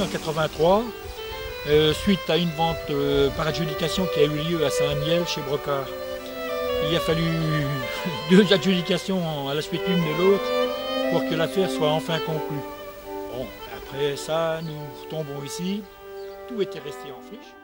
en 83, euh, suite à une vente euh, par adjudication qui a eu lieu à Saint-Miel chez Brocard. Il a fallu deux adjudications à la suite l'une de l'autre pour que l'affaire soit enfin conclue. Bon, après ça, nous tombons ici. Tout était resté en friche.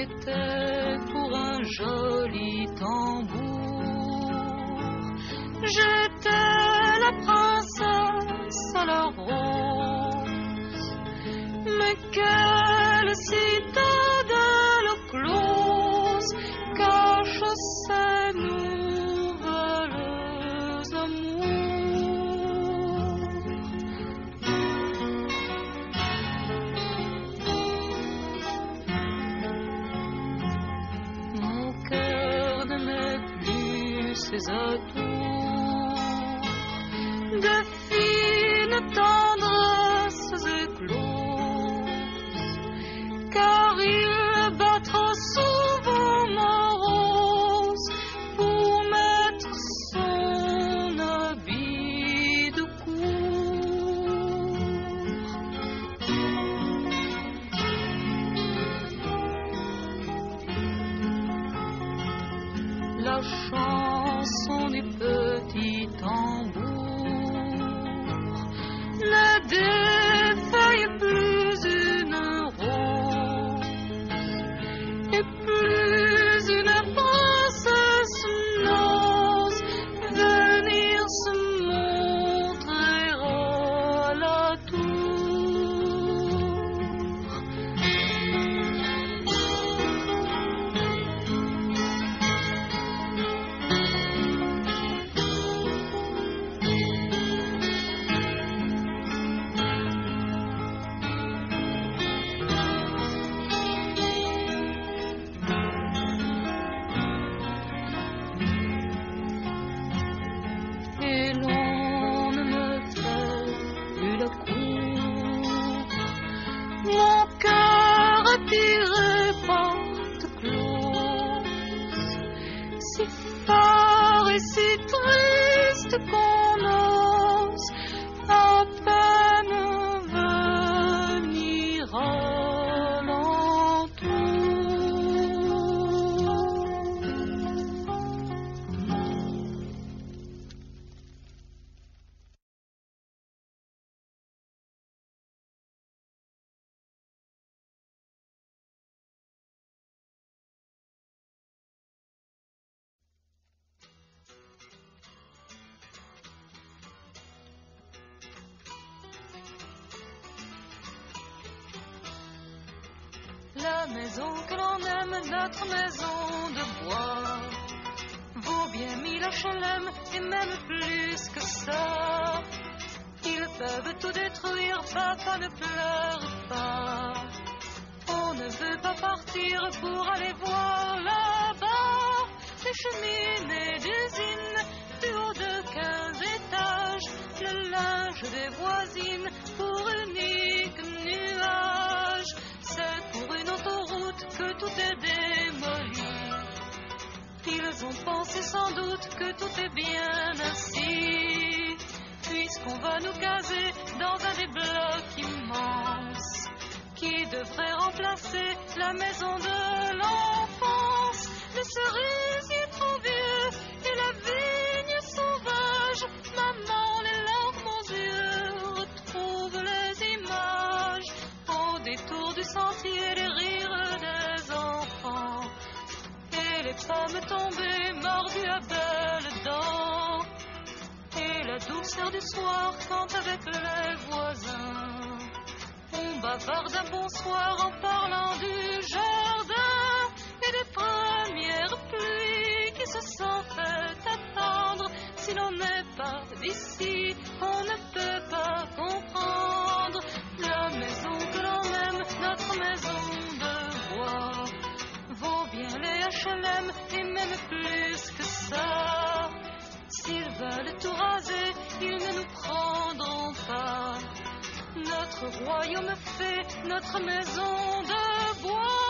J'étais pour un joli tambour. Plus et maison que l'on aime, notre maison de bois, vaut bien mille HLM et même plus que ça. Ils peuvent tout détruire, papa ne pleure pas. On ne veut pas partir pour aller voir là-bas les cheminées d'usine que tout est bien ainsi, puisqu'on va nous caser dans un des blocs immenses qui devrait remplacer la maison de l'enfance. Le cerisier trop vieux et la vigne sauvage, maman, les larmes aux yeux retrouvent les images au détour du sentier, les rires des enfants et les pommes tombées du soir quand avec les voisins on bavarde un bonsoir en parlant du jardin et des premières pluies qui se sont fait attendre. Si l'on n'est pas d'ici, on ne peut pas comprendre la maison que l'on aime, notre maison de bois vaut bien les HLM et même plus que ça. S'ils veulent tout raser, notre royaume fait, notre maison de bois.